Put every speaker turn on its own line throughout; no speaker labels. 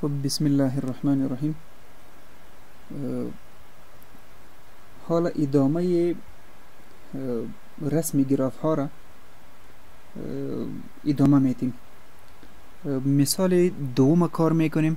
خب بسم الله الرحمن الرحیم حالا ادامه رسم گراف ها را ادامه میتیم مثال دوم کار میکنیم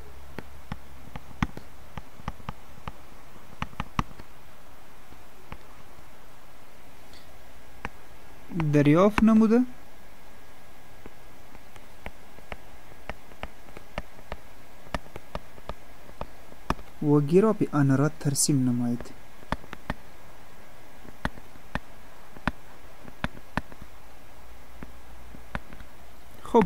دریافت نموده و گیرابی آن را ترسیم نماید خب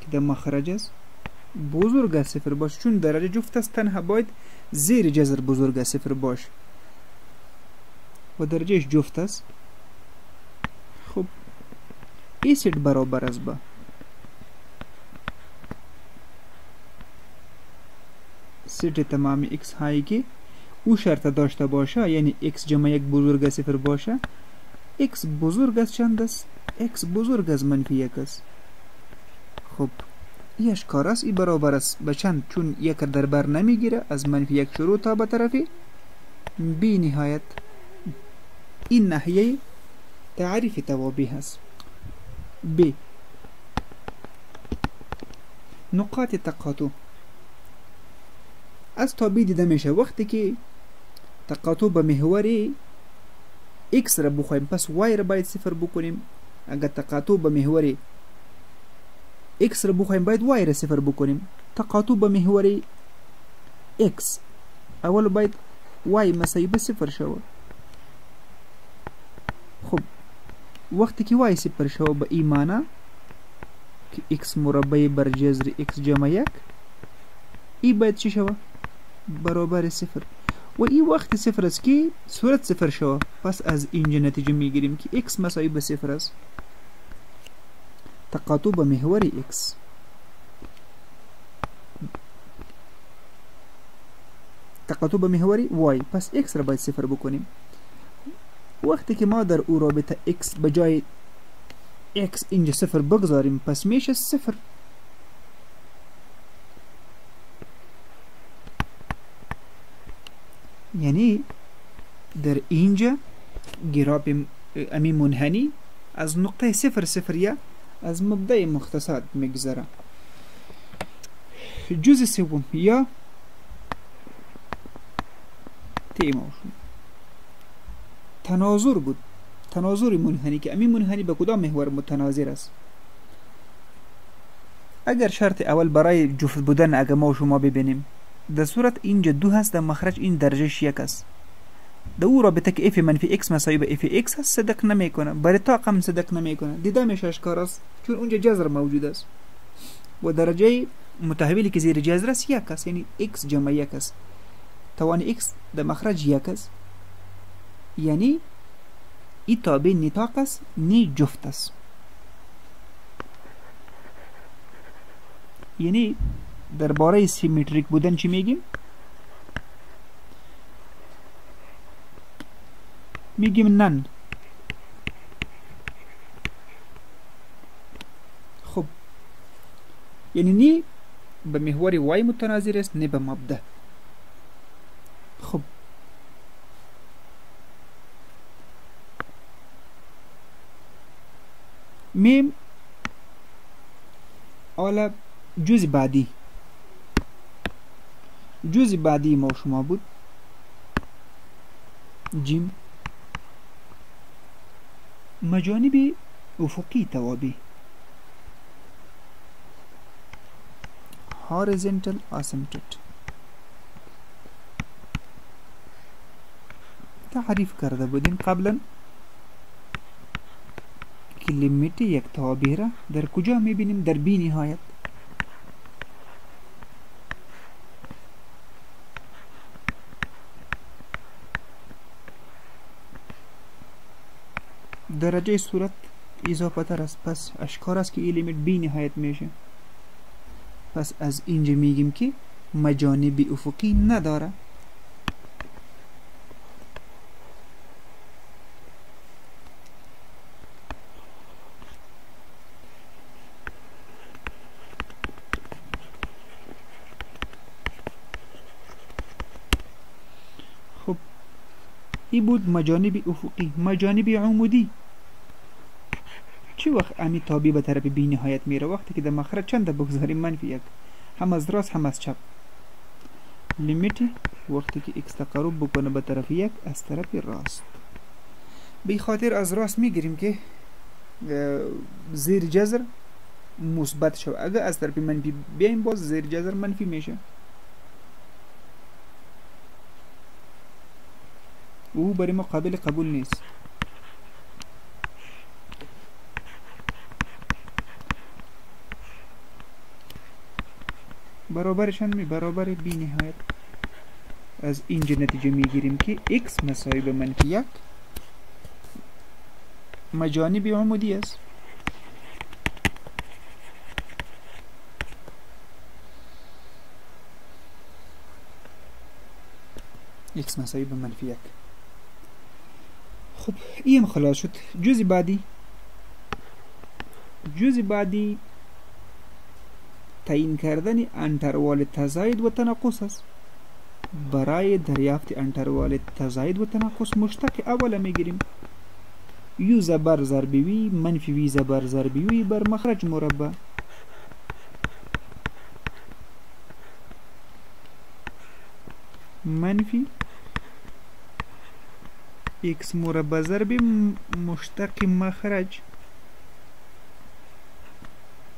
که ده مخرج است بزرگ صفر باشه چون درجه جفت است تنها باید زیر جزر بزرگ صفر باشه و درجهش جفت است خب ای سیت برابر است با سیت تمام ایکس هایی که او شرط داشته باشه یعنی ایکس جمع یک بزرگ صفر باشه ایکس بزرگ از چند است ایکس بزرگ از منفی یک است خب یش کارس ای برابر است به چند چون یک در بر نمیگیره از منفی یک شروع تا به طرف بی نهایت این نحیه تعریف توابع هست ب نقاط تقاطع از تابع دیده میشه وقتی که تقاطع به محور x را بخوایم پس y را باید صفر بکنیم اگر تقاطع به محور ایکس را بخوایم باید وای را صفر بکنیم تقاطع به محور ایکس اول باید وای مساوی به صفر شوه خب وقتی که وای صفر شوه به این معنا که ایکس مربع بر جذر ایکس جمع یک ای باید چی شوه برابر صفر و ای وقت صفر است که صورت صفر شود پس از اینجا نتیجه میگیریم که اکس مساوی به صفر است تقاطع به محور اکس تقاطع به محور وای پس اکس را باید صفر بکنیم وقتی که ما در او رابطه اکس به جای اکس اینجا صفر بگذاریم پس میشه صفر یعنی در اینجا گراب امی منحنی از نقطه صفر صفر یه از مبدع مختصات میگذره جزء سوم یا تیمه تناظر بود تناظر منحنی که امین منحنی به کدام محور متناظر است اگر شرط اول برای جفت بودن اگر ما و شما ببینیم د صورت اینجا دو هست د مخرج اینج درجه شیک است د او رابطه که اف منفی اکس مساوی به اف اکس است صدق نمیکنه برای تا قم صدق نمیکنه دیده میشه اشکار است چون اونجا جذر موجود است و درجه متحولی که زیر جذر است یک است یعنی اکس جمع یک است توان اکس د مخرج یک است یعنی ای تابع نطاق است نی جفت است یعنی درباره سیمتریک بودن چی میگیم میگیم نن خب یعنی نی به محور وای متناظر است نه به مبدأ خب میم اولا جزء بعدی جزء بعدی ما و شما بود جیم مجانب افقی توابی horizontal asymptote تعریف کرده بودیم قبلا کلمت یک تابع را در کجا میبینیم در بی نهایت درجه صورت اضافه تر است پس اشکار است که این لیمیت بی نهایت میشه پس از اینجا میگیم که مجانب افقی نداره خب ای بود مجانب افقی مجانب عمودی چه وقت امی تابی به طرف بی نهایت میره وقتی که در مخرج چند بگذاریم منفی یک هم از راست هم از چپ لیمیت وقتی که اکس تقرب بکنه به طرف یک از طرف راست بی خاطر از راست می گریم که زیر جذر مثبت شو اگر از طرف منفی بیایم باز زیر جذر منفی میشه او برای ما قابل قبول نیست برابرشان می برابر بی نهایت از اینجا نتیجه میگیریم که x مساوی به منفی یک مجانب عمودی است x مساوی به منفی یک خب این خلاص شد جز بعدی جز بعدی تعیین کردن انتروال تزاید و تناقص است برای دریافت انتروال تزاید و تناقص مشتق اول میگیریم یو زبر ضربوی منفی وی زبر ضربوی بر مخرج مربع منفی اکس مربع ضرب مشتق مخرج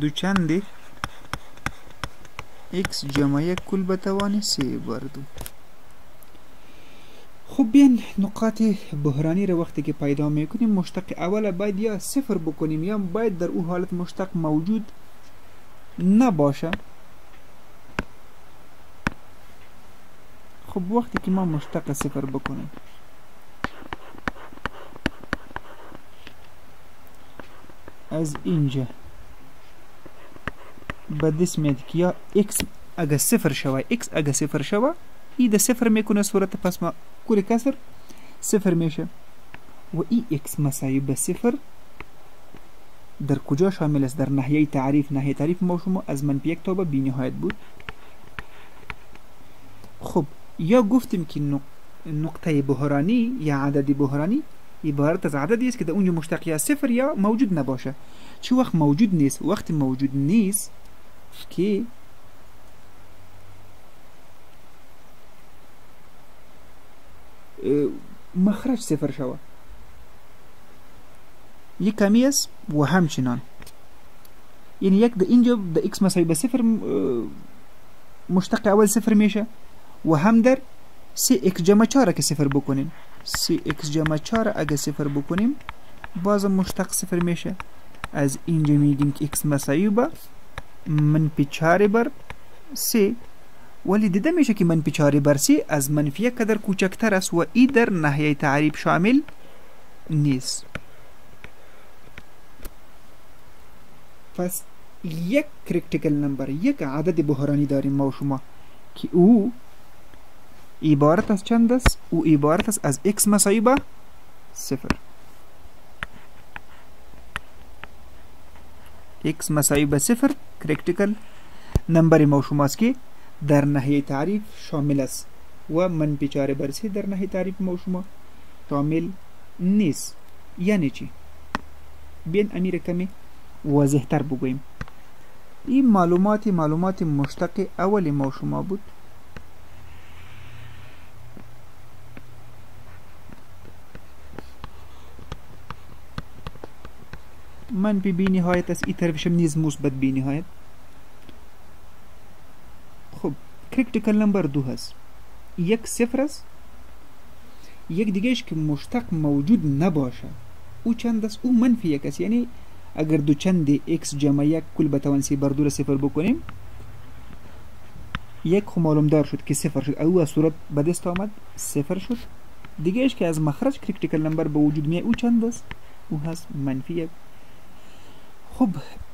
دوچند ایکس جمع یک کل به توان سه بر دو خب بیاین نقاط بحرانی را وقتی که پیدا میکنیم مشتق اوله باید یا صفر بکنیم یا باید در او حالت مشتق موجود نباشه خب وقتی که ما مشتق صفر بکنیم از اینجا به دس میاد که یا اکس اگه صفر شوه اکس اگه صفر شوه ای ده صفر میکنه صورت پس ما کل کسر صفر میشه و ای اکس مساوی به صفر در کجا شامل است در نهیه تعریف نهیه تعریف ما شما از من یک تا به بی نهایت بود خب یا گفتیم که نقطه بحرانی یا عدد بحرانی عبارت از عددی است که در اونجا مشتق یا صفر یا موجود نباشه چه وقت موجود نیست وقتی موجود نیست که مخرج صفر شوه یک کمی است و همچنان یعنی یک در اینجا در x مساوی به صفر مشتق اول صفر میشه و هم در سه x جمع چهار که صفر بکنیم سی اکس جمع چار اگه صفر بکنیم بازم مشتق صفر میشه از اینجا میگیم که اکس مساوی با منفی چار بر سی ولی دیده میشه که منفی چار بر سی از منفی یک قدر کوچکتر است و ای در نحیه تعریب شامل نیست پس یک کریکتیکل نمبر یک عدد بحرانی داریم ما و شما که او عبارت از چند است او عبارت است از x مساوی به صفر x مساوی به صفر کرکتیکل نمبر موشوم است که در نهیه تعریف شامل است و منفی چهار بر سه در نهیه تعریف موشوم شامل نیست یعنی چی بین امیر کمی واضح تر بگویم این معلومات معلومات مشتق اول ما شما بود من بی بی نهایت از ای طرفشم نیز مثبت بی نهایت خب کریکتیکل نمبر دو هست یک صفر است یک دیگهش که مشتق موجود نباشه او چند است او منفی یک است یعنی اگر دو چند x جمع یک کل به توان سی بر دو را صفر بکنیم یک خو معلوم دار شد که صفر شد او صورت به دست آمد صفر شد دیگهش که از مخرج کریکتیکل نمبر به وجود میه او چند است او هست منفی یک خب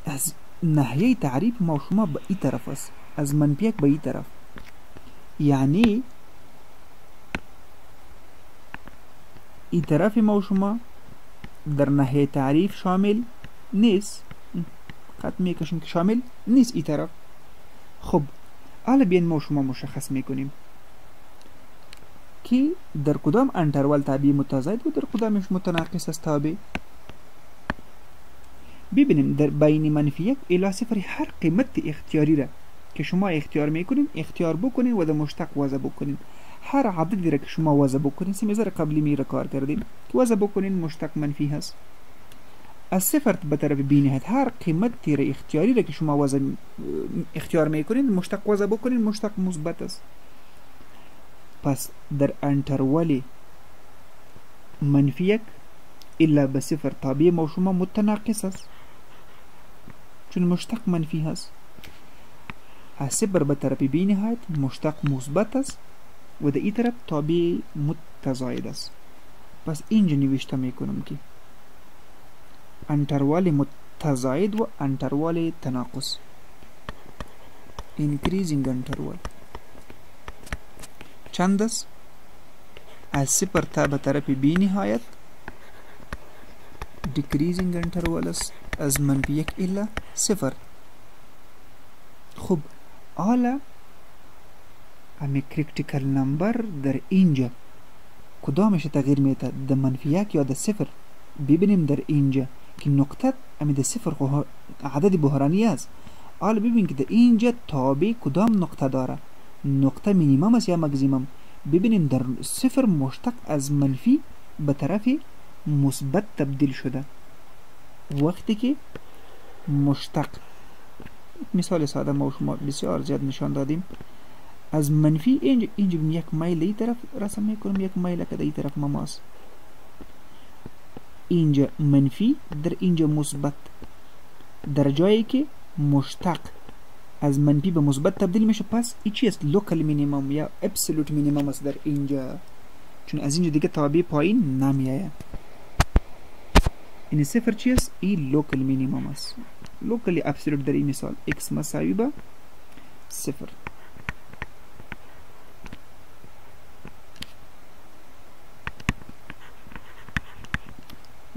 از نحیه تعریف ما شما به این طرف است از منفی یک به این طرف یعنی این طرف ما شما در نحیه تعریف شامل نیست خط میکشیم که شامل نیست این طرف خب اله بین مو شما مشخص میکنیم که در کدام انترول تابع متزاید و در کدامش متناقص است تابع ببینیم در بین منفی یک الی صفر هر قیمت اختیاری را که شما اختیار میکنین اختیار بکنین و در مشتق وضع بکنین هر عددی را که شما وضع بکنین سمیزر قبلی میره کار کردیم که وضع بکنین مشتق منفی هست از صفر به طرف بی نهایت هر قیمت تیر اختیاری را که شما وضع اختیار میکنید مشتق وضع بکنید مشتق مثبت است پس در انترول منفی یک الا به صفر تابع ما شما متناقص است چون مشتق منفی هست از صفر به طرف بی نهایت مشتق مثبت است و در این طرف تابع متزاید است پس اینجا نوشته میکنم که انټروال متزاید و انټروال تناقص انکریزینګ انټروال چند است از صفر تا به طرف بی نهایت دیکریزینگ انتروال است از منفی یک الا صفر خب حالا همه کریکتیکل نمبر در اینجا کدام میشه تغییر میته د منفی یک یا د صفر ببینیم در اینجا که نقطه امی د صفر خو عدد بحرانی است حال ببین که د اینجا تابع کدام نقطه داره نقطه مینیمم است یا مکزیمم ببینیم در صفر مشتق از منفی به طرف مثبت تبدیل شده وقتی که مشتق مثال ساده ما و شما بسیار زیاد نشان دادیم از منفی اینجبیم یک میل ای طرف رسم میکنم یک میل که ای طرف مماس اینجا منفی در اینجا مثبت در جایی که مشتق از منفی به مثبت تبدیل میشه پس ای چی است لوکل مینیمم یا ابسولوت مینیمم است در اینجا چون از اینجا دیگه تابع پایین نمیآید این صفر چی است ای لوکل مینیمم است لوکل ابسولوت در این مثال x مساوی به صفر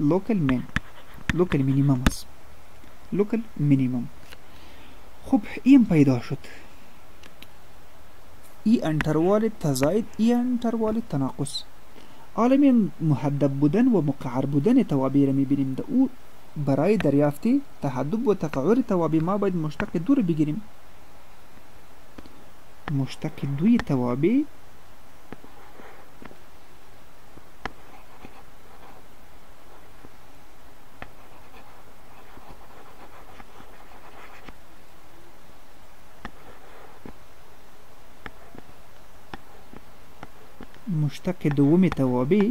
لوکل مین لوکل مینیمم است لوکل مینیمم خب ایم پیدا شد ای انتروال تزاید ای انتروال تناقص عالم محدب بودن و مقعر بودن توابیر میبینیم در او برای دریافت تهدب و تقعر توابع ما باید مشتق دو رو بگیریم مشتق دوی توابع مشتق دوم توابع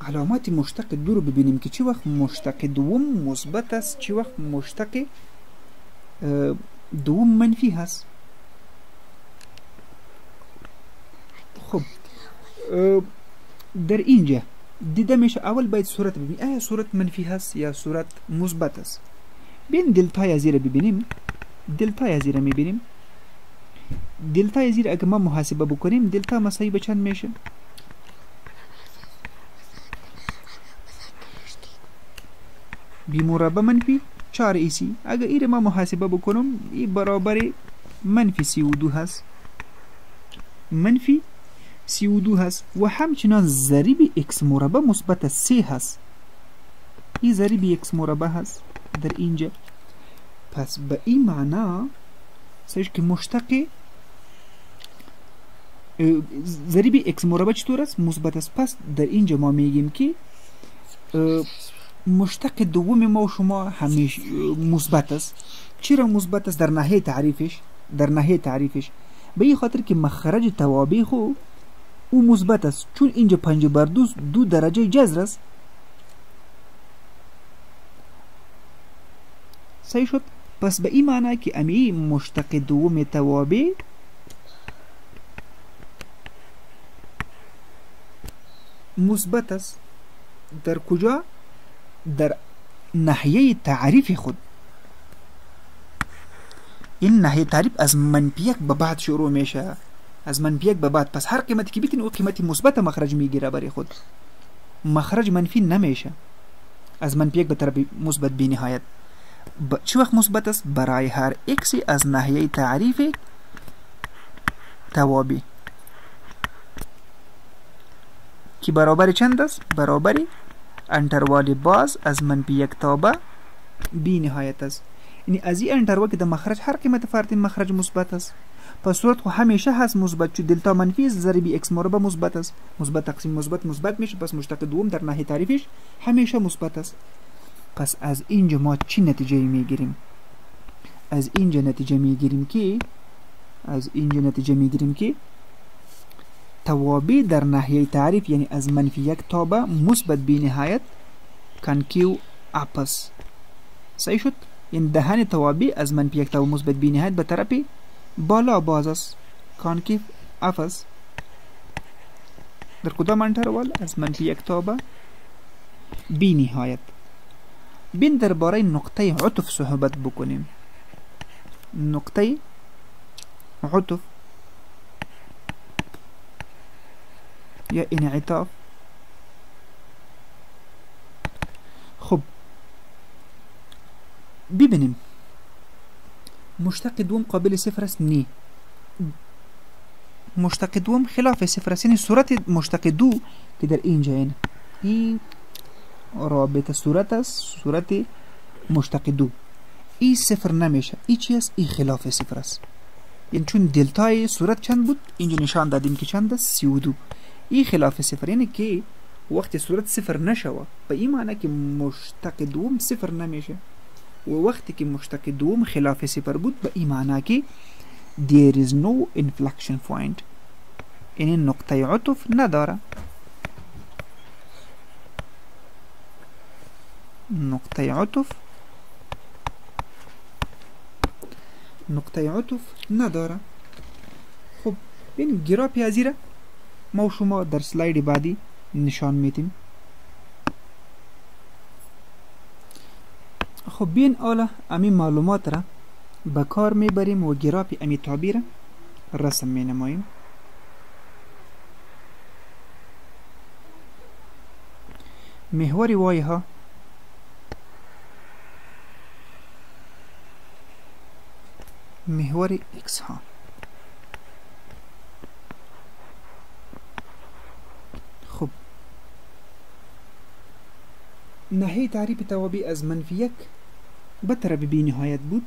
علامات مشتق دو رو ببینیم که چه وقت مشتق دوم مثبت است چه وقت مشتق دوم منفی هست خب در اینجا دیده میشه اول باید صورت ببینیم آیا صورت منفی هست یا صورت مثبت است بین دلتای ازی را ببینیم دلتای ازی را میبینیم دلتای ازی را اگه ما محاسبه بکنیم دلتا مساوی به چند میشه بی مربع منفی چار ای سی اگه ای ما محاسبه بکنم ای برابر منفی سی و دو هست منفی سی و دو هست و همچنان ضریب اکس مربع مثبت سی هست ای ضریب اکس مربع هست در اینجا پس به این معنا سرش که مشتق ضریب ایکس مربع چطور است مثبت است پس در اینجا ما میگیم که مشتق دوم ما و شما همیش مثبت است چرا مثبت است در ناحیه تعریفش در ناحیه تعریفش به این خاطر که مخرج توابع خو او مثبت است چون اینجا پنج بر دو دو درجه جذر است صحیح شد پس به این معنی که امی مشتق دوم توابع مثبت است در کجا در نحیه تعریف خود این نحیه تعریف از منفی یک به بعد شروع میشه از منفی یک به بعد پس هر قیمتی که بیتین او قیمتی مثبت مخرج میگیره برای خود مخرج منفی نمیشه از منفی یک به طرف مثبت بی نهایت ب... چی وقت مثبت است برای هر اکسی از ناحیه تعریف توابی که برابر چند است برابر انتروال باز از منفی یک تا به بی نهایت است یعنی از این انتروال که در مخرج هر قیمت فرد مخرج مثبت است پس صورت خو همیشه هست مثبت چون دلتا منفی است ضریب اکس مربع مثبت است مثبت تقسیم مثبت مثبت میشه پس مشتق دوم در ناحیه تعریفش همیشه مثبت است پس از اینجا ما چی نتیجه ای میگیریم از اینجا نتیجه میگیریم که از اینجا نتیجه میگیریم که توابع در ناحیه تعریف یعنی از منفی یک تا به مثبت بی نهایت کانکیو اپس صحیح شد یعنی دهن توابع از منفی یک تا به مثبت بی نهایت به طرف بالا باز است کانکیو اپس در کدام انتروال از منفی یک تا به بی نهایت بین درباره نقطه عطف صحبت بکنیم نقطه عطف یا انعطاف خب ببینیم مشتق دوم قابل صفر است نی مشتق دوم خلاف صفر است یعنی صورت مشتق دو که در اینجا این ای رابطه صورت است صورت مشتق دو ای صفر نمیشه ای چی است ای خلاف صفر است یعنی چون دلتای صورت چند بود اینجا نشان دادیم که چند است سی و دو ای خلاف صفر یعنی که وقتی صورت صفر نشوه به این معنی که مشتق دوم صفر نمیشه و وقتی که مشتق دوم خلاف صفر بود به این معنی که there is no inflection point یعنی نقطه عطف نداره نقطه عطف نقطه عطف نداره خب این گرا پیازی را ما و شما در سلاید بعدی نشان میتیم خب بین حالا امی معلومات را به کار میبریم و گراپ امی تعبیر رسم می نماییم محور وای ها محور ایکس ها خب نهی تعریف توابع از منفی یک به طرف بی نهایت بود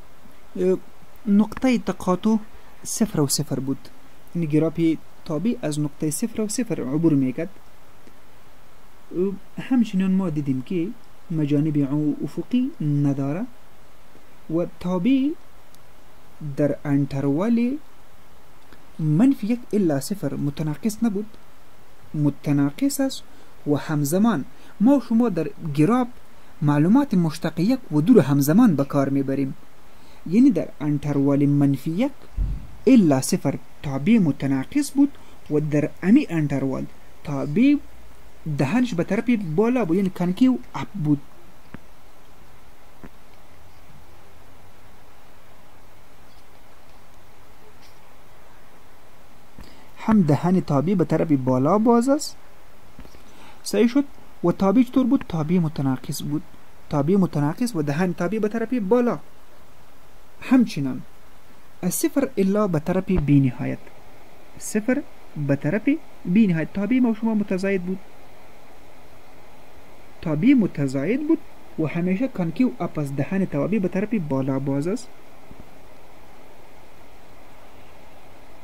نقطه تقاطع صفر و صفر بود این گراپ تابع از نقطه صفر و صفر عبور میکرد همچنان ما دیدیم که مجانب افقی نداره و تابع در انترول منفی یک الا صفر متناقص نبود متناقص است و همزمان ما شما در گراب معلومات مشتق یک و دو را همزمان به کار میبریم یعنی در انتروال منفی یک الا صفر تابع متناقص بود و در امی انتروال تابع دهنش به طرف بالا بود یعنی کنکی و اپ بود هم دهن تابع به طرف بالا باز است صحیح شد و تابع چطور بود تابع متناقض بود تابع متناقض و دهان تابع به طرف بالا همچنان از صفر الا به طرف بی نهایت صفر به طرف بی نهایت تابع ما شما متزاید بود تابع متزاید بود و همیشه کانکیو اپ از دهان توابع به طرف بالا باز است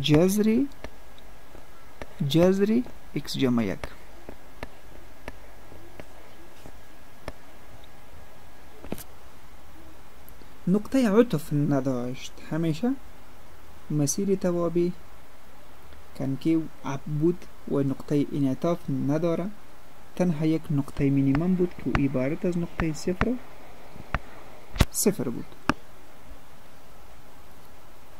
جذر جذر اکس جمع یک نقطه عطف نداشت همیشه مسیر توابع کنکی بود و نقطه انعطاف نداره تنها یک نقطه مینیمم بود که عبارت از نقطه صفر صفر بود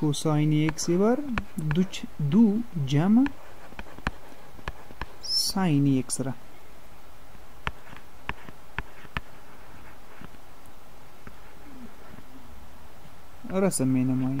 کوساین ایکس بر دو, دو جمع ساین ایکس را رسم می نمایی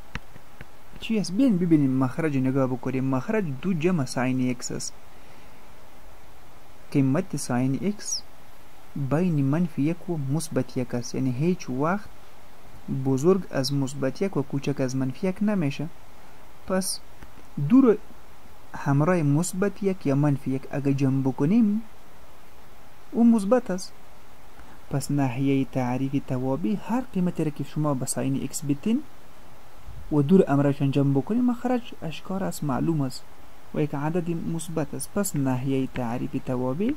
چی هست بین ببینیم مخرج نگاه بکنیم مخرج دو جمع ساین اکس است قیمت ساین x بین منفی یک و مثبت یک است یعنی هیچ وقت بزرگ از مثبت یک و کوچک از منفی یک نمیشه پس دور همراه مثبت یک یا منفی یک اگه جمع بکنیم او مثبت است پس ناحیه تعریف توابی هر قیمتی را که شما به ساین ایکس بتین و دور امرش انجام بکنین مخرج اشکار است معلوم است و یک عدد مثبت است پس ناحیه تعریف توابی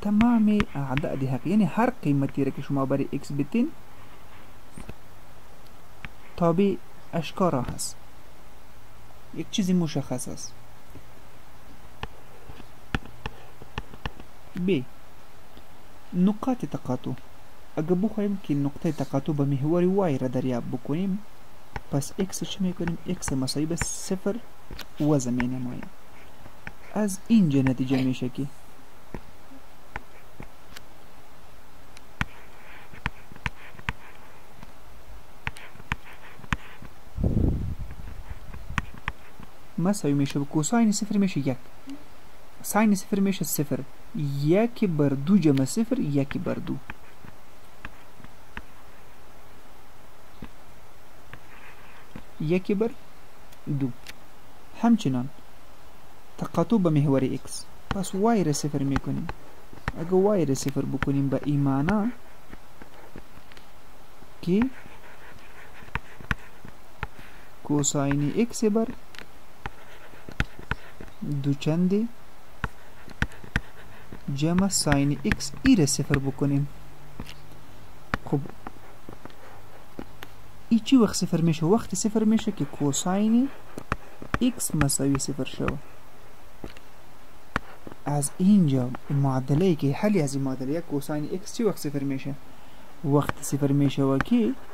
تمام اعداد حق یعنی هر قیمتی را که شما برای ایکس بتین تابع اشکارا هست یک چیزی مشخص است ب نقاط تقاطع اگر بخواهیم که نقطه تقاطع به محور وای را دریاب بکنیم پس x چه میکنیم x مساوی به صفر وضع می نماییم از اینجا نتیجه میشه که مساوی میشه به کوساین صفر میشه یک ساین صفر میشه صفر یک بر دو جمع صفر یک بر دو یک بر دو همچنان تقاطع به محور اکس پس وای را صفر میکنیم اگر وای را صفر بکنیم به ایمانا که کوساین ایکس بر دوچند جمع ساین ایکس ای را صفر بکنیم خب ای چی وقت صفر میشه وقت صفر میشه که کوساین ایکس مساوی صفر شود از اینجا معادله که حل از این معادله کوساین ایکس چی وقت صفر میشه وقت صفر میشه و که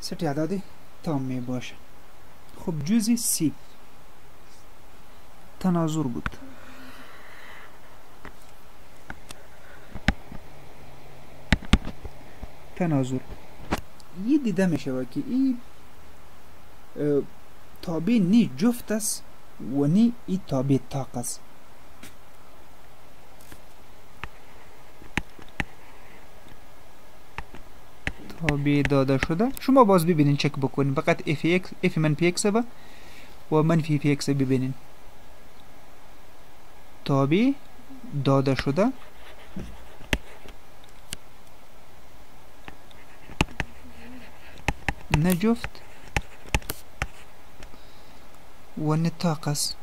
ست اعداد تام می باشه خب جز سی تناظر بود تناظر یه دیده می شود که این تابع نی جفت است و نی ای تابع تاق است تابع داده شده شما باز ببینین چک بکنین فقط اف ایکس اف منفی ایکس با و منفی اف ایکس ببینین تابع داده شده نه جفت و نطاق است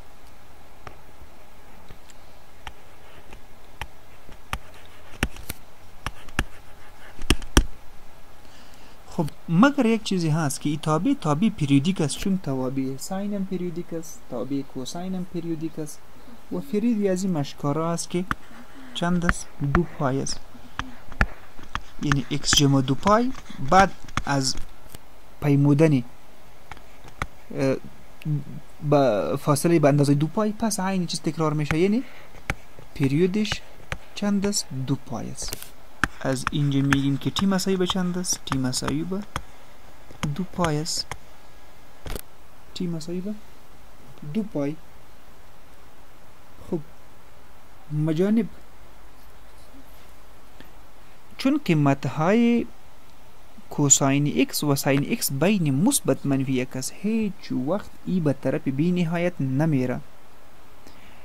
خب مگر یک چیزی هست که ای تابع تابع پریودیک است چون توابع ساین هم پریودیک است تابع کوساین هم پریودیک است و فریدی از این مشکارا است که چند است دو پای است یعنی اکس جمع دو پای بعد از پیمودن با فاصله به اندازه دو پای پس عین چیز تکرار میشه یعنی periodisch Chandes du Poets. از اینجا میگیم که تی مساوی به چند است تی مساوی به دو پای است تی مساوی به دو پای خب مجانب چون قیمت های کوساین ایکس و ساین ایکس بین مثبت منفی یک است هیچ وقت ای به طرف بی نهایت نمیره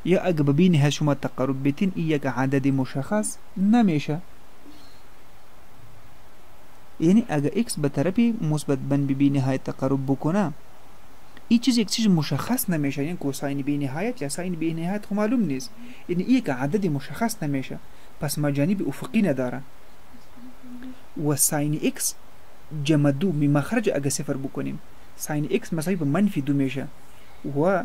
یا اگه ببین هر شما تقرب بتین ای یک عدد مشخص نمیشه یعنی اگه اکس به طرف مثبت بن بی نهایت تقرب بکنه ای چیز یک چیز مشخص نمیشه یعنی کوساین بی نهایت یا ساین بی نهایت خو معلوم نیست یعنی ای یک عدد مشخص نمیشه پس ما جانب افقی نداره و ساین اکس جمع دو می مخرج اگه صفر بکنیم ساین اکس مساوی به منفی دو میشه و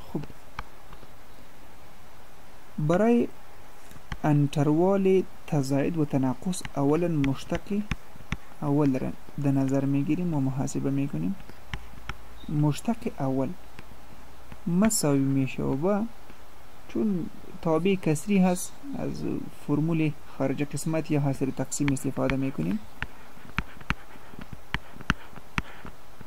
خوب برای انتروال تزاید و تناقص اولا مشتق اول را در نظر میگیریم و محاسبه میکنیم مشتق اول مساوی میشه و با چون تابع کسری هست از فرمول خارج قسمت یا حاصل تقسیم استفاده میکنیم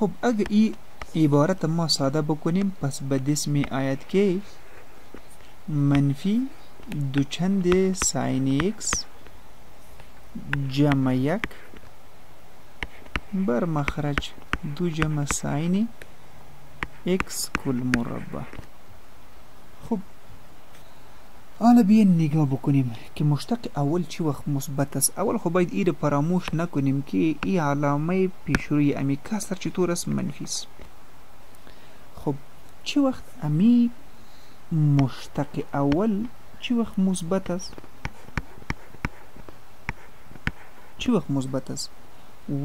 خب اگر ای عبارت ما ساده بکنیم پس به دست می آید که منفی دوچند ساین ایکس جمع یک بر مخرج دو جمع ساین ایکس کل مربع خب حالا بیاین نگاه بکنیم که مشتق اول چی وقت مثبت است اول خو باید ای را فراموش نکنیم که ای علامه پیشروی امی کسر چطور است منفی است خب چی وقت امی مشتق اول چی وقت مثبت است چی وقت مثبت است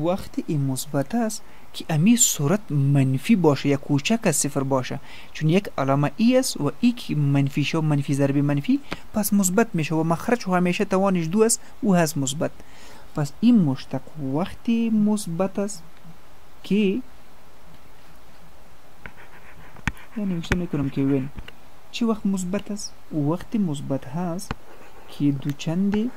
وقتی ای مثبت است که امی صورت منفی باشه یا کوچک از صفر باشه چون یک علامه ای است و ای که منفی شو منفی ضرب منفی پس مثبت میشه و مخرج همیشه توانش دو است او هست مثبت پس این مشتق وقتی مثبت است که یعنی میشه میکنم که وین چی وقت مثبت است او وقتی مثبت هست که دو چندی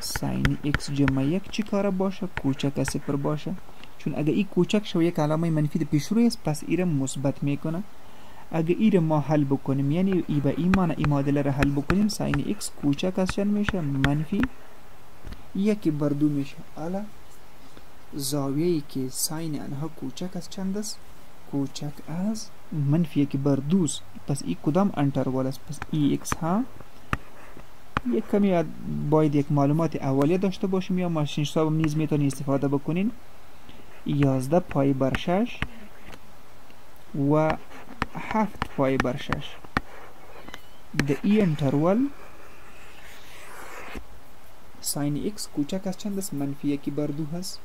ساین ایکس جمع یک چی کاره باشه کوچک از صفر باشه چون اگه ای کوچک شو یک علامه منفی در پیش روی است پس ای را مثبت میکنه اگه ای را ما حل بکنیم یعنی ای به ای معنی ای معادله را حل بکنیم ساین ایکس کوچک از چند میشه منفی یکی بر دو میشه حالا زاویه ای که ساین انها کوچک از چند است کوچک از منفی یکی بر دوست پس ای کدام انترول است پس ای ایکس ها یک کمی باید یک معلومات اولیه داشته باشیم یا ماشین حساب نیز میتونی استفاده بکنین یازده پای بر شش و هفت پای بر شش د ای انترول ساین ایکس کوچک از چند است منفی یکی بر دو هست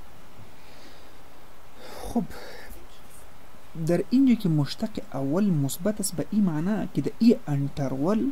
خب در اینجا که مشتق اول مثبت است به این معنی که در ای انترول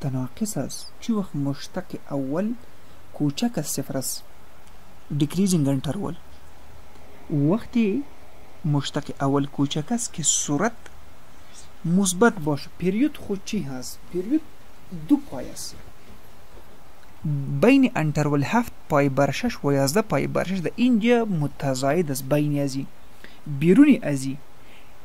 ته ناقص است چی وخت مشتق اول کوچک از صفر است Decreasing Interval وقتی مشتق اول کوچک است که سرعت مثبت باشه پریود خود چی هست پریود دو پای است بین انترول هفت پای بر شش و یازده پای بر شش در اینجا متزاید است بین ازی بیرون ازی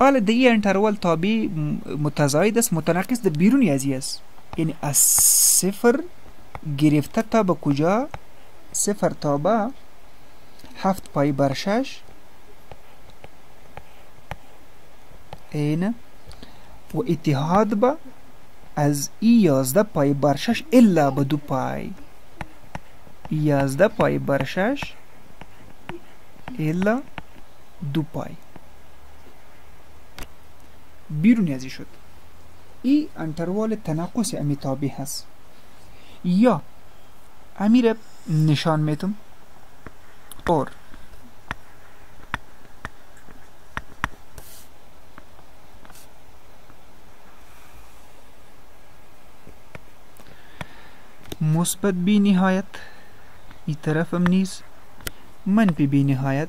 بله د ای انټرول تابع متزاید است متناقص د بیرونی ازی است یعنی از صفر گرفته تا به کجا صفر تا به هفت پای بر شش این و اتحاد به از ای یازده پای بر شش الا به دو پای یازده پای بر شش الا دو پای بیرون ازی شد ای انتروال تنقص امی تابع هست یا امی را نشان میتم اور مثبت بی نهایت ای طرف هم نیز منفی بی نهایت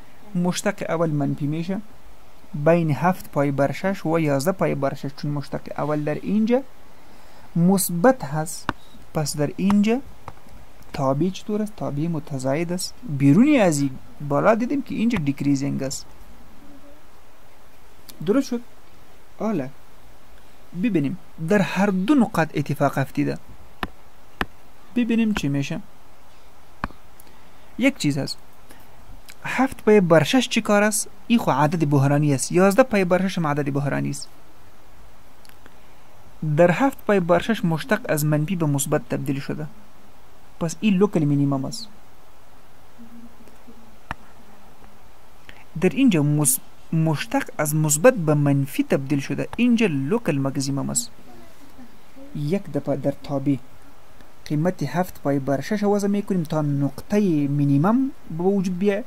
مشتق اول منفی میشه بین هفت پای بر شش و یازده پای بر شش چون مشتق اول در اینجا مثبت هست پس در اینجا تابع چطور است تابع متزاید است بیرونی از این بالا دیدیم که اینجا دیکریزینگ است درست شد حالا ببینیم در هر دو نقاط اتفاق افتیده ببینیم چی میشه یک چیز هست هفت پای بر شش چی کار است ای خو عدد بحرانی است یازده پای بر شش هم عدد بحرانی است در هفت پای بر شش مشتق از منفی به مثبت تبدیل شده پس این لوکل مینیمم است در اینجا مشتق از مثبت به منفی تبدیل شده اینجا لوکل مکزیمم است یک دفعه در تابع قیمت هفت پای بر شش آوازه میکنیم تا نقطه مینیمم به وجود بیه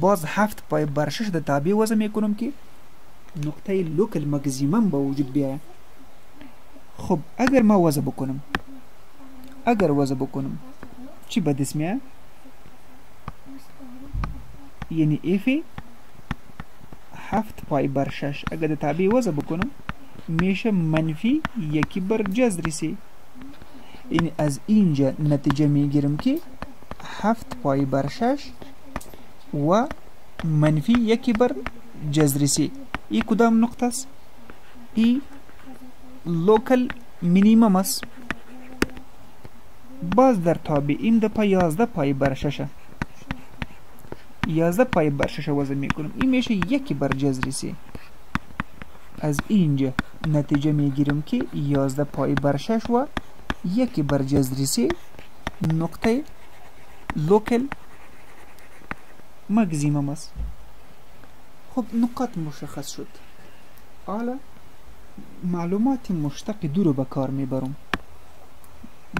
باز هفت پای بر شش د تابع وضع میکنم که نقطه لوکل مگزیمم به وجود بیایه خب اگر ما وضع بکنم اگر وضع بکنم چی به دست میایه یعنی ایفی هفت پای بر شش اگر د تابع وضع بکنم میشه منفی یکی بر جذر سی یعنی از اینجا نتیجه میگیرم که هفت پای بر شش و منفی یکی بر جذر سی ای کدام نقطه است ای لوکل مینیمم است باز در تابع این د پای یازده پای بر ششه یازده پای بر ششه وضع میکنم این میشه یکی بر جذر سی از اینجا نتیجه میگیریم که یازده پای بر شش و یکی بر جذر سه نقطه لوکل مگزیمم است خب نقاط مشخص شد حالا معلومات مشتق دو رو به کار میبرم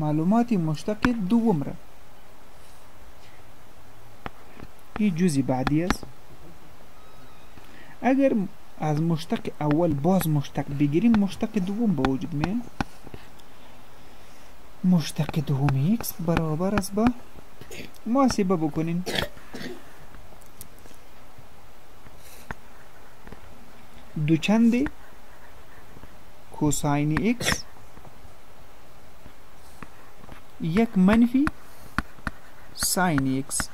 معلومات مشتق دوم را این جزی بعدی است اگر از مشتق اول باز مشتق بگیریم مشتق دوم به وجود میاد مشتق دوم ایکس برابر است به محاسبه بکنیم دوچند کوساین ایکس یک منفی ساین ایکس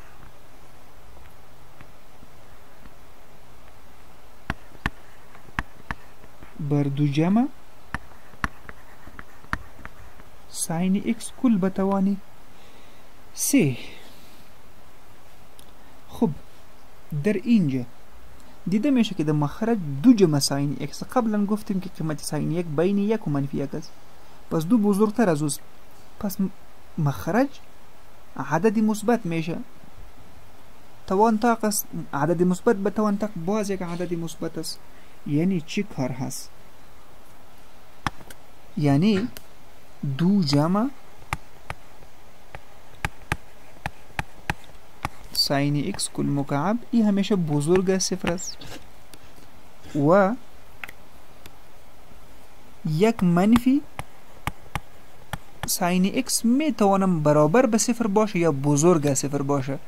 بر دو جمع ساین ایکس کل بتوانی سه خب در اینجا دیده میشه که در مخرج دو جمع ساین اکس قبلا گفتیم که قیمت ساین یک بین یک و منفی یک است پس دو بزرگتر از اوست پس مخرج عدد مثبت میشه توان طاق است عدد مثبت به توان طاق باز یک عدد مثبت است یعنی چی کار هست یعنی دو جمع ساین ایکس کل مکعب ای همیشه بزرگ صفر است و یک منفی ساین اکس می توانم برابر به صفر باشه یا بزرگ از صفر باشه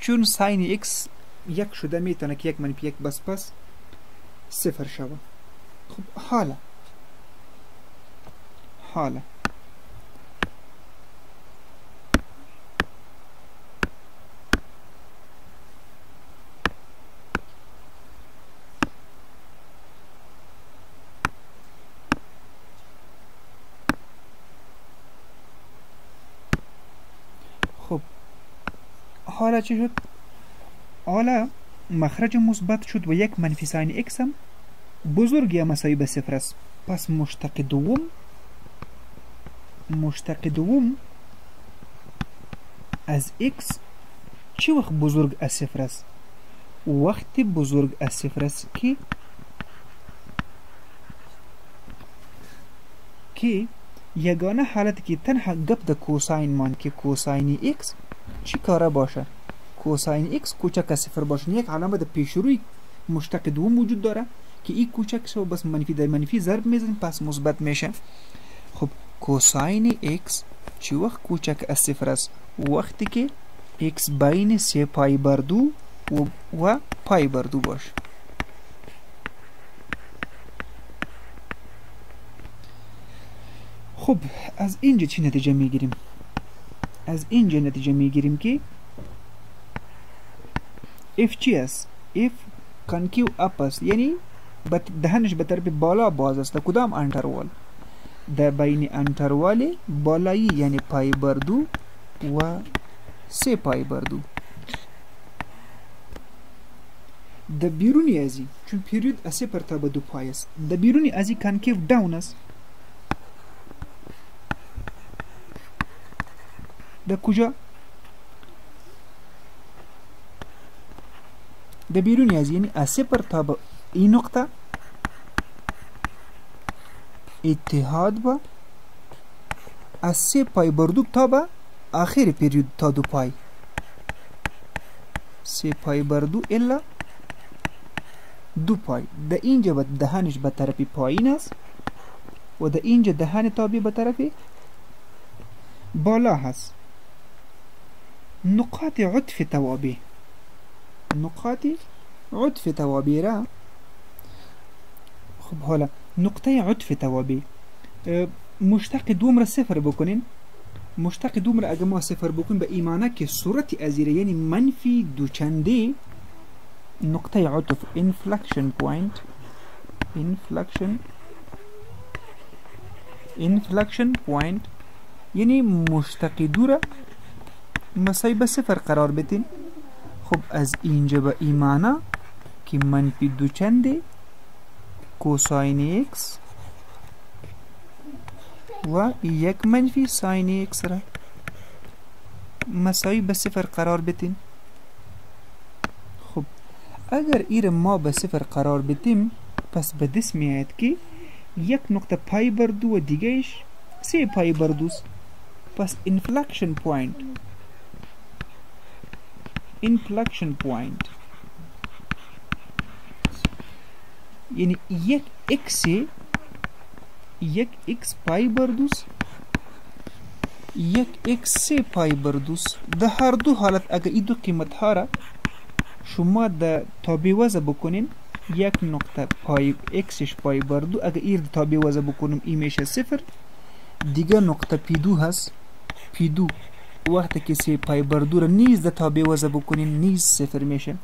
چون ساین اکس یک شده میتونه که یک منفی یک بس پس صفر شود خب حالا حالا خب حالا چی شد حالا مخرج مثبت شد و یک منفی ساین اکس هم بزرگ یا مساوی به صفر است پس مشتق دوم مشتق دوم از اکس چی وقت بزرگ از صفر است وقت بزرگ از صفر است که که یگانه حالت که تنها گپ د کوساین مان که کوساین ایکس چی کاره باشه کوساین ایکس کوچک از صفر باشه یک علامه د پیشروی مشتق دوم وجود داره که ای کوچک شو بس منفی در منفی ضرب میزن پس مثبت میشه خب کوساین ایکس چی وقت کوچک از صفر است وقتی که ایکس بین سه پای بر دو و, و پای بر دو باشه خب از اینجا چی نتیجه میگیریم از اینجا نتیجه میگیریم که اف چی است اف کانکیو اپ است یعنی دهنش به طرف بالا باز است کدام انتروال د بین انتروال بالایی یعنی پای بر دو و سه پای بر دو د بیرونی ازی چون پریود اسه پر تا به دو پایس د بیرونی ازی کانکیو ډاون اس د کجا د بیرونی ازی یعنی اسه پر تا به ای نقطه اتحاد با از سه پای بردوک تا به آخر پریود تا دو پای سه پای بردو الا دو پای در اینجا و دهنش به طرف پایین است و در اینجا دهن تابع به طرف بالا هست نقاط عطف توابع نقاط عطف توابع را خب حالا نقطه عطف توابع مشتق دوم را صفر بکنین مشتق دومره اگه ما صفر بکن به ایمانه که صورت ازیره یعنی منفی دوچنده نقطه عطف inflection point inflection inflection point یعنی مشتق دوره مسای به صفر قرار بتین خب از اینجا به ایمانه که منفی دوچنده کوساین ایکس و یک منفی ساین ایکس را مساوی به صفر قرار بتیم خب اگر ای را ما به صفر قرار بتیم پس به دست می آید که یک نقطه پای بر دو و دیگهش سه پای بر دوست پس انفلکشن پوینت انفلکشن پوینت یعنی یک ایکس یک ایکس پای بر دوس یک ایکس سه پای بر دوس ده هر دو حالت اگر ای دو قیمت ها را شما ده تابع وضع بکنین یک نقطه پای اکسش پای بر دو اگر ایر ده تابع وضع بکنم ای میشه صفر دیگه نقطه پی دو هست پی دو وقتی که سه پای بر دو را نیز ده تابع وضع بکنین نیز صفر میشه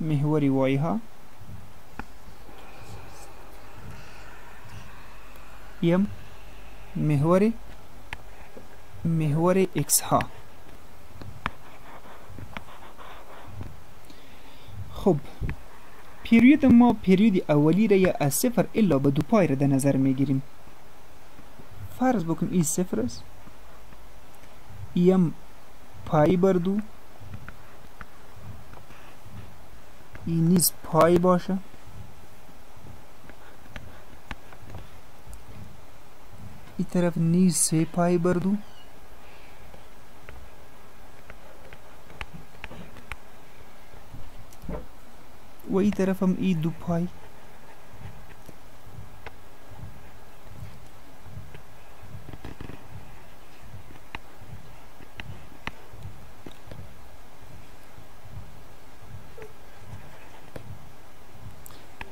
محور وایها یم محور محور ایکس ها خب پیریود ما پیریود اولی را یا از صفر الا به دو پای را در نظر میگیریم فرض بکن ای صفر است ایم پای بر دو ای نیز پای باشه ای طرف نیز سه پای بر دو و ای طرف هم ای دو پای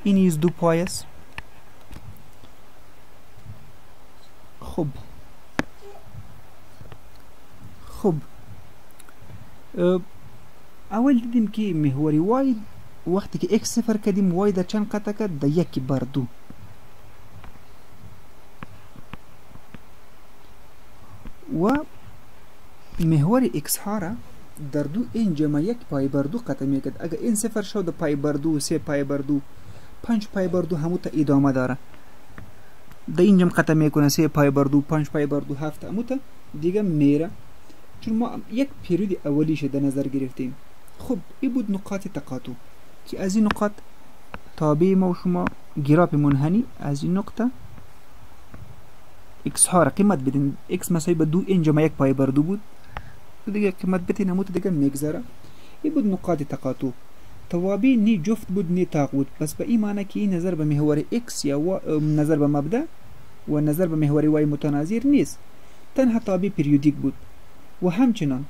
این یز دو پای است خوب خوب اول دیدیم که محوری واید وقتی که اکس صفر کردیم وای در چند قطع کرد در یکی بر دو و محور اکس ها را در دو این جمع یک پای بر دو قطع می کرد اگر این صفر شد پای بر دو سه پای بر دو پنج پای بر دو همو تا ادامه داره در این جمع قطع می کنه سه پای بر دو پنج پای بر دو هفت همو تا دیگه میره چون ما یک پریود اولیش در نظر گرفتیم خب ای بود نقاط تقاطو که از این نقاط تابع ما و شما گراف منحنی از این نقطه اکس ها را قیمت بدین اکس مساوی به دو اینجا ما یک پای بر دو بود دیگه قیمت بتین همو دیگه میگذره ای بود نقاط تقاطو توابع نی جفت بود نی تاق بود پس به این معنی که این نظر به محور اکس یا و نظر به مبدا و نظر به محور وای متناظر نیست تنها تابع پریودیک بود و همچنان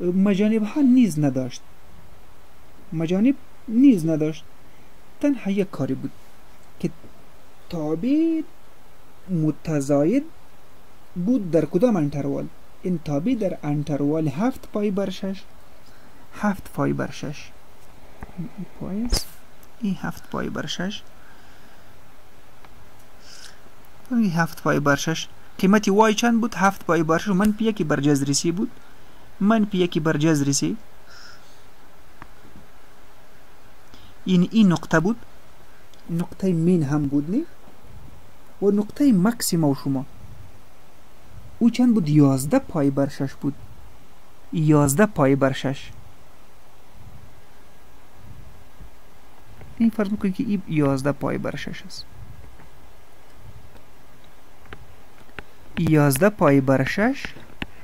مجانبها نیز نداشت مجانب نیز نداشت تنها یک کاری بود که تابع متزاید بود در کدام انتروال این تابع در انتروال هفت پای بر شش هفت پای بر شش این هفت پای بر شش این هفت پای بر شش قیمت وای چند بود هفت پای بر شش من پی که بر جذر سی بود منفی یکی بر جذر سه این ای نقطه بود نقطه مین هم بود نی و نقطه مکسیم او شما او چند بود یازده پای بر شش بود یازده پای بر شش این فرض بکنید که این یازده پای بر شش است یازده پای بر شش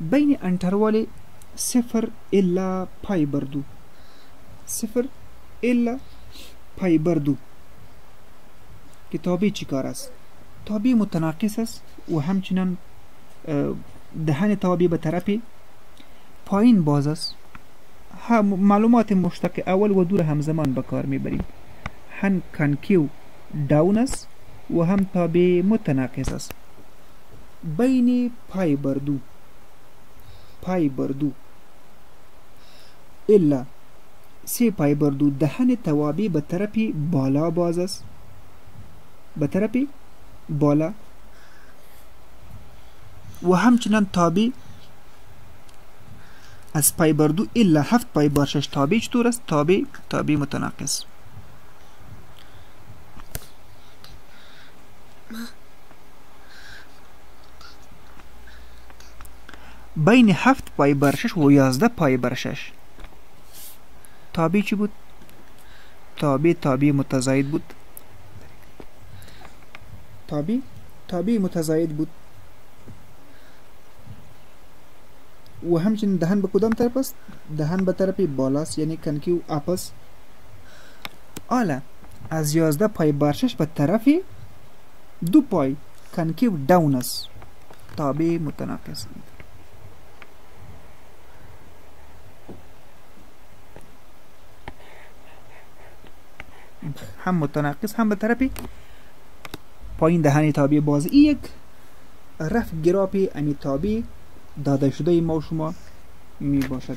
بین انټروال صفر الا پای بر دو صفر الا پای بر دو که تابع چی کار است تابع متناقص است و همچنان دهن تابع به طرف پایین باز است معلومات مشتق اول و دور همزمان به کار میبریم هم کانکیو داون است و هم تابع متناقص است بین پای بردو پای بردو الا سه پای بردو دهن توابی به طرف بالا باز است به طرف بالا و همچنان تابی از پای بردو الا هفت پای بارشش تابی چطور است تابی تابی متناقص بین هفت پای برشش و یازده پای برشش تابع چی بود؟ تابع تابع متزاید بود تابع تابع متزاید بود و همچنین دهن به کدام طرف است؟ دهن به طرف بالاست یعنی کنکی و اپس آلا از یازده پای برشش به طرف دو پای کنکیو داون است تابع متناقض میده هم متناقض هم به طرف پایین دهنی تابع باز ای یک رفت گراپ امی تابع داده شده ما شما می باشد